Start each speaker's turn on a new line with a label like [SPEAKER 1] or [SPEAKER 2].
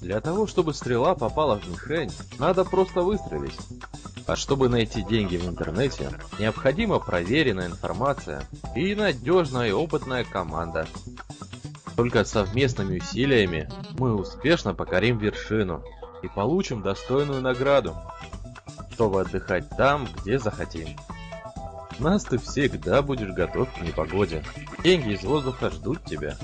[SPEAKER 1] Для того, чтобы стрела попала в мишень, надо просто выстрелить. А чтобы найти деньги в интернете, необходима проверенная информация и надежная и опытная команда. Только совместными усилиями мы успешно покорим вершину и получим достойную награду, чтобы отдыхать там, где захотим. Нас ты всегда будешь готов к непогоде. Деньги из воздуха ждут тебя.